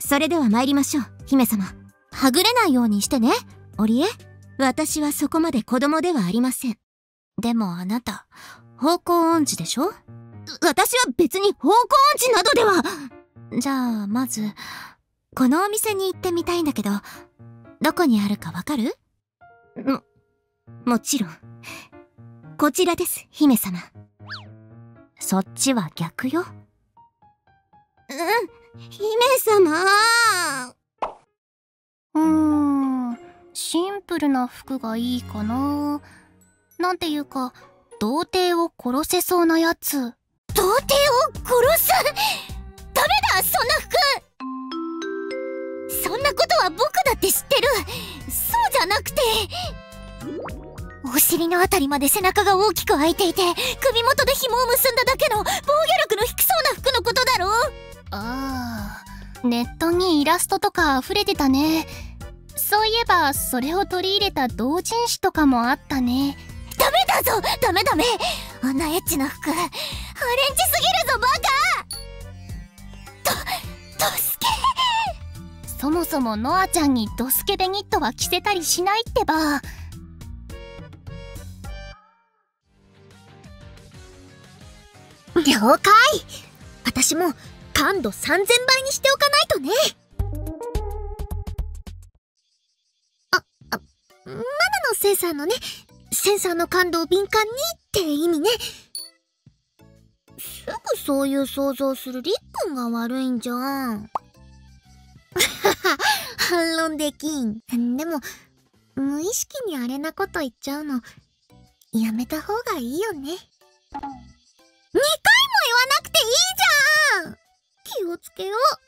それでは参りましょう姫様。はぐれないようにしてね。織江私はそこまで子供ではありません。でもあなた方向音痴でしょ？私は別に方向音痴などでは。じゃあまずこのお店に行ってみたいんだけどどこにあるかわかる？ももちろん。こちらです姫様。そっちは逆よ。姫様。うーん。シンプルな服がいいかな。なんていうか童貞を殺せそうなやつ。童貞を殺す？ダメだそんな服。そんなことは僕だって知ってる。そうじゃなくて。お尻のあたりまで背中が大きく開いていて首元で紐を結んだだけのネットにイラストとか溢れてたね。そういえばそれを取り入れた同人誌とかもあったね。ダメだぞ！ダメダメ！あんなエッチな服。アレンジすぎるぞバカ！ドドスケそもそもノアちゃんにドスケベニットは着せたりしないってば。了解！私も感度3000倍にしておかないとねあ、あ、マナのセンサーのね、センサーの感度を敏感にって意味ね。すぐそういう想像するりっくんが悪いんじゃん。反論できん。でも、無意識にあれなこと言っちゃうの、やめた方がいいよね。をつけよう。